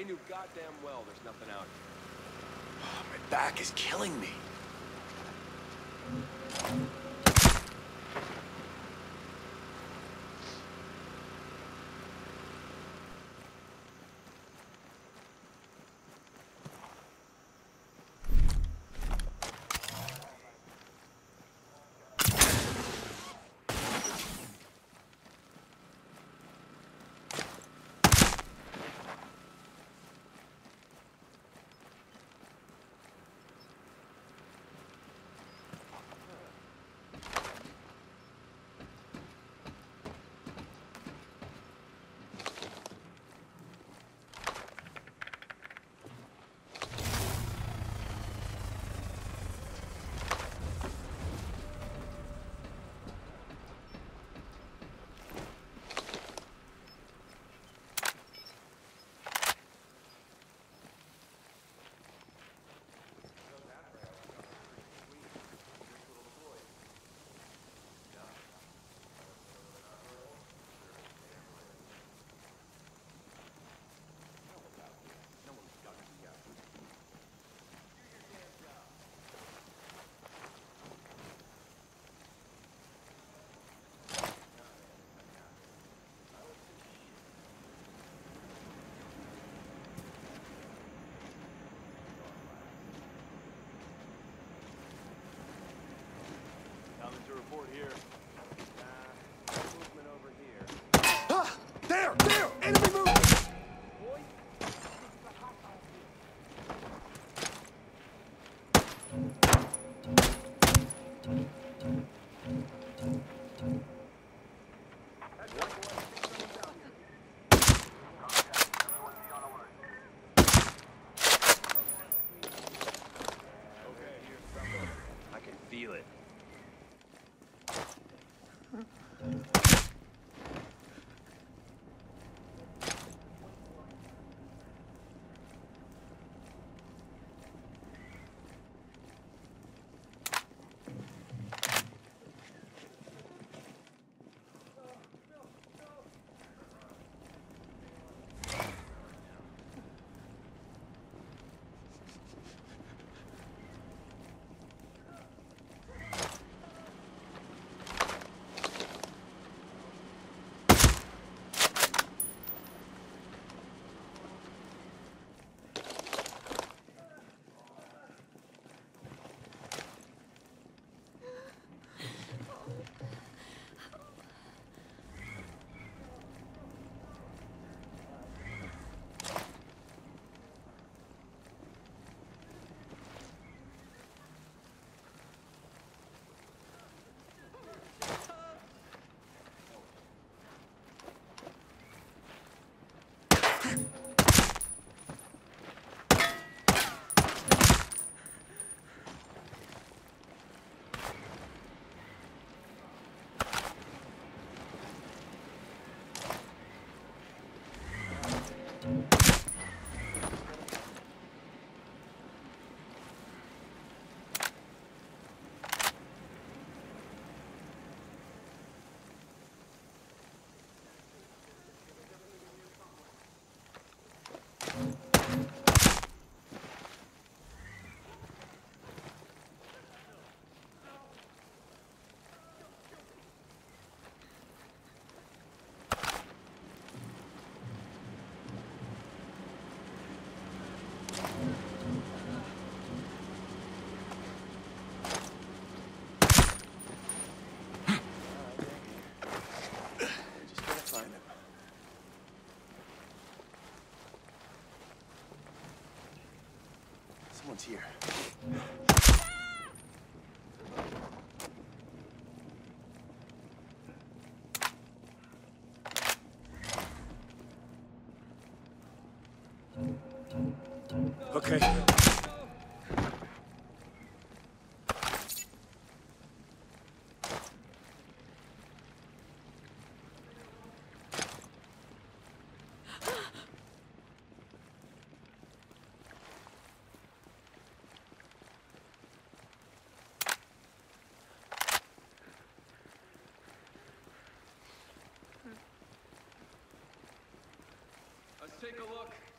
They knew goddamn well there's nothing out here. Oh, my back is killing me. Someone's here. Okay. Take a look.